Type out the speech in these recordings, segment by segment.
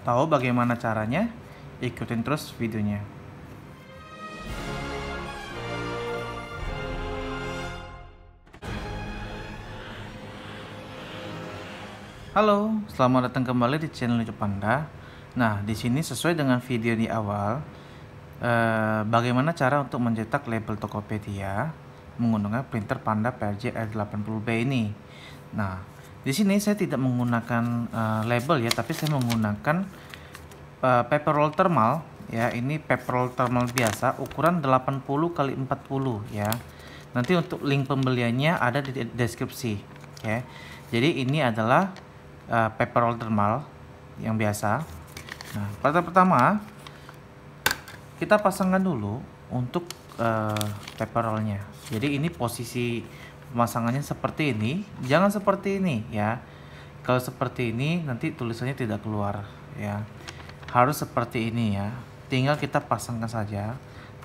Tahu bagaimana caranya? Ikutin terus videonya. Halo, selamat datang kembali di channel Lucu Panda. Nah, di sini sesuai dengan video di awal, eh, bagaimana cara untuk mencetak label Tokopedia menggunakan printer Panda PRJ R80B ini. Nah, di sini saya tidak menggunakan uh, label ya, tapi saya menggunakan uh, paper roll thermal ya. Ini paper roll thermal biasa ukuran 80 kali 40 ya. Nanti untuk link pembeliannya ada di deskripsi ya. Jadi ini adalah uh, paper roll thermal yang biasa. Nah, pada pertama kita pasangkan dulu untuk uh, paper rollnya. Jadi ini posisi pemasangannya seperti ini jangan seperti ini ya. Kalau seperti ini nanti tulisannya tidak keluar ya. Harus seperti ini ya. Tinggal kita pasangkan saja.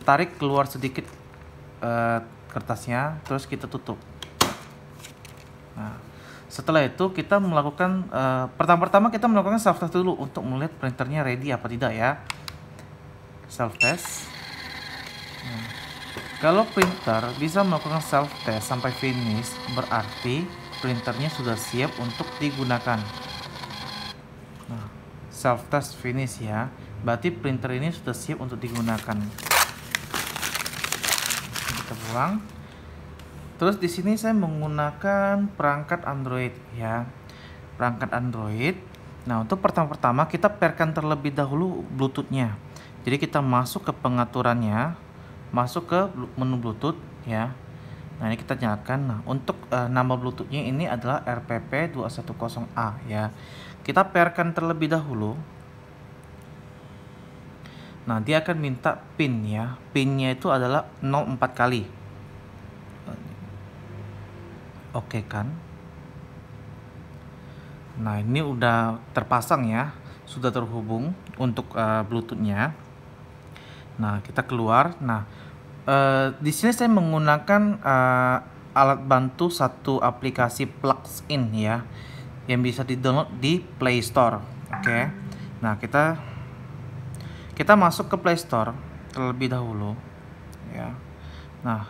Tarik keluar sedikit uh, kertasnya terus kita tutup. Nah setelah itu kita melakukan uh, pertama-tama kita melakukan self test dulu untuk melihat printernya ready apa tidak ya. Self test nah. Kalau printer bisa melakukan self test sampai finish, berarti printernya sudah siap untuk digunakan. Nah, self test finish ya, berarti printer ini sudah siap untuk digunakan. Kita buang. Terus di sini saya menggunakan perangkat Android ya, perangkat Android. Nah untuk pertama-tama kita pairkan terlebih dahulu Bluetoothnya. Jadi kita masuk ke pengaturannya, masuk ke menu Bluetooth ya. Nah, ini kita nyalakan. Nah, untuk uh, nama Bluetoothnya ini adalah RPP210A ya. Kita pairkan terlebih dahulu. Nah, dia akan minta pin ya. Pinnya itu adalah 04 kali. Oke kan? Nah, ini udah terpasang ya. Sudah terhubung untuk uh, Bluetoothnya. Nah, kita keluar. Nah, uh, di sini saya menggunakan uh, alat bantu satu aplikasi plugin ya yang bisa di-download di Play Store. Oke. Okay. Nah, kita kita masuk ke Play Store terlebih dahulu ya. Nah,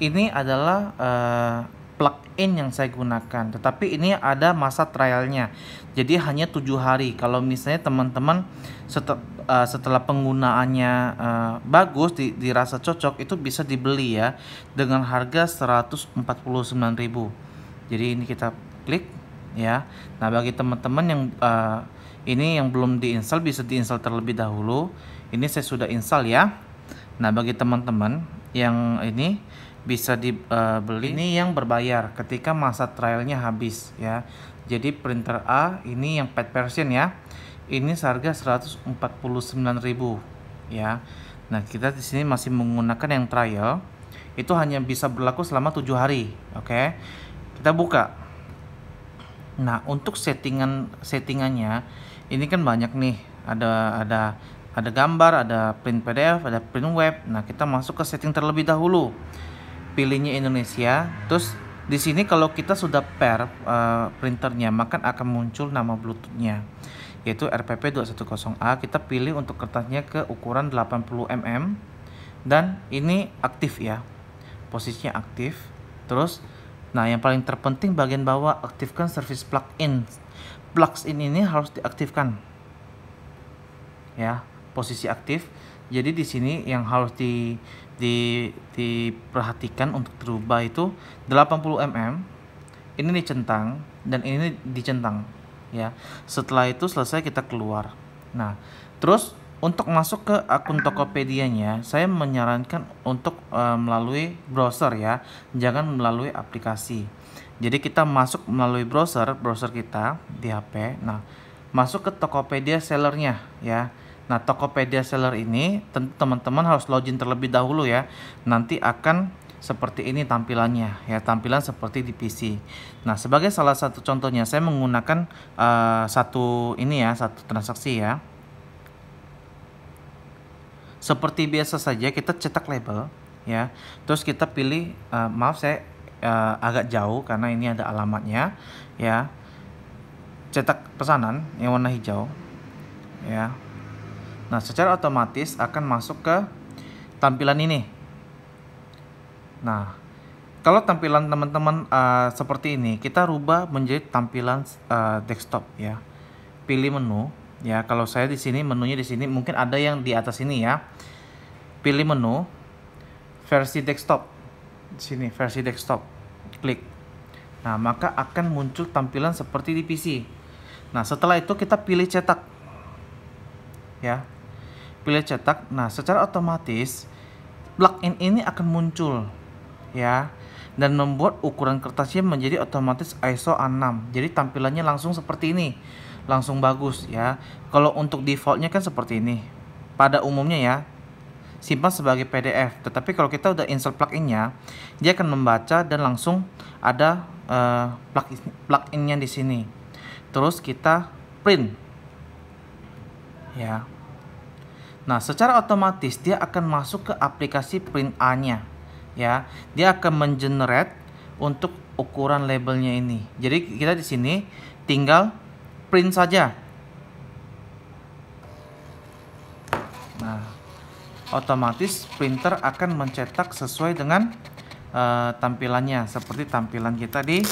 ini adalah uh, plugin yang saya gunakan, tetapi ini ada masa trialnya. Jadi hanya tujuh hari. Kalau misalnya teman-teman setel, uh, setelah penggunaannya uh, bagus di, dirasa cocok itu bisa dibeli ya dengan harga 149.000. Jadi ini kita klik ya. Nah, bagi teman-teman yang uh, ini yang belum diinstal bisa diinstal terlebih dahulu. Ini saya sudah install ya. Nah, bagi teman-teman yang ini bisa dibeli uh, ini yang berbayar ketika masa trialnya habis ya. Jadi printer A ini yang pet version ya ini seharga 149.000 ya. Nah, kita di sini masih menggunakan yang trial. Itu hanya bisa berlaku selama 7 hari, oke. Kita buka. Nah, untuk settingan settingannya ini kan banyak nih. Ada ada ada gambar, ada print PDF, ada print web. Nah, kita masuk ke setting terlebih dahulu. Pilihnya Indonesia, terus di sini kalau kita sudah pair uh, printernya, maka akan muncul nama Bluetoothnya yaitu RPP210A kita pilih untuk kertasnya ke ukuran 80 mm dan ini aktif ya posisinya aktif. Terus nah yang paling terpenting bagian bawah aktifkan service plugin. Plugin ini harus diaktifkan. Ya posisi aktif jadi di sini yang harus di, di diperhatikan untuk terubah itu 80 mm ini dicentang dan ini dicentang ya. Setelah itu selesai kita keluar. Nah, terus untuk masuk ke akun Tokopedia-nya, saya menyarankan untuk uh, melalui browser ya, jangan melalui aplikasi. Jadi kita masuk melalui browser, browser kita di HP. Nah, masuk ke Tokopedia sellernya ya. Nah, Tokopedia seller ini tentu teman-teman harus login terlebih dahulu ya. Nanti akan seperti ini tampilannya ya tampilan seperti di PC. Nah sebagai salah satu contohnya saya menggunakan uh, satu ini ya satu transaksi ya. Seperti biasa saja kita cetak label ya. Terus kita pilih uh, maaf saya uh, agak jauh karena ini ada alamatnya ya. Cetak pesanan yang warna hijau ya nah secara otomatis akan masuk ke tampilan ini. Nah kalau tampilan teman-teman uh, seperti ini kita rubah menjadi tampilan uh, desktop ya. Pilih menu ya. Kalau saya di sini menunya di sini mungkin ada yang di atas ini ya. Pilih menu versi desktop. Di sini versi desktop. Klik. Nah maka akan muncul tampilan seperti di PC nah setelah itu kita pilih cetak ya pilih cetak nah secara otomatis plugin ini akan muncul ya dan membuat ukuran kertasnya menjadi otomatis ISO A6 jadi tampilannya langsung seperti ini langsung bagus ya kalau untuk defaultnya kan seperti ini pada umumnya ya simpan sebagai PDF. Tetapi kalau kita udah install pluginnya, dia akan membaca dan langsung ada uh, plugin pluginnya di sini. Terus kita print, ya. Nah, secara otomatis dia akan masuk ke aplikasi print A-nya, ya. Dia akan mengenerate untuk ukuran labelnya ini. Jadi kita di sini tinggal print saja. Nah, otomatis printer akan mencetak sesuai dengan uh, tampilannya seperti tampilan kita di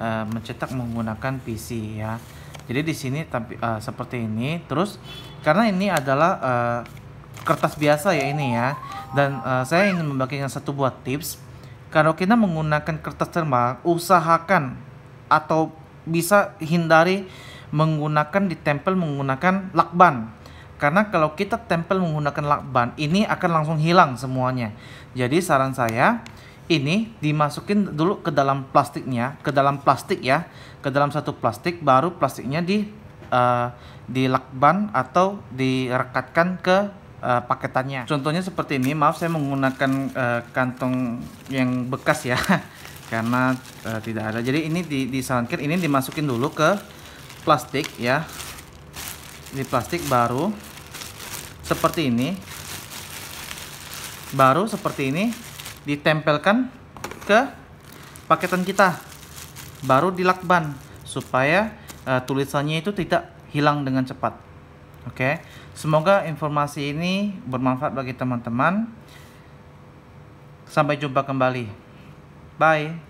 uh, mencetak menggunakan PC ya. Jadi di sini tampi, uh, seperti ini. Terus karena ini adalah uh, kertas biasa ya ini ya. Dan uh, saya ingin membagikan satu buat tips. Kalau kita menggunakan kertas thermal, usahakan atau bisa hindari menggunakan ditempel menggunakan lakban karena kalau kita tempel menggunakan lakban, ini akan langsung hilang semuanya. Jadi saran saya, ini dimasukin dulu ke dalam plastiknya, ke dalam plastik ya, ke dalam satu plastik, baru plastiknya di uh, di lakban atau direkatkan ke uh, paketannya. Contohnya seperti ini, maaf saya menggunakan uh, kantong yang bekas ya, karena uh, tidak ada. Jadi ini disarankan ini dimasukin dulu ke plastik ya, di plastik baru seperti ini baru seperti ini ditempelkan ke paketan kita. Baru dilakban supaya uh, tulisannya itu tidak hilang dengan cepat. Oke? Semoga informasi ini bermanfaat bagi teman-teman. Sampai jumpa kembali. Bye